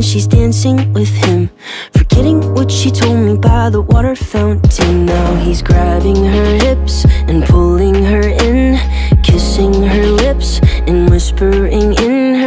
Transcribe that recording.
and she's dancing with him Forgetting what she told me by the water fountain Now he's grabbing her hips and pulling her in Kissing her lips and whispering in.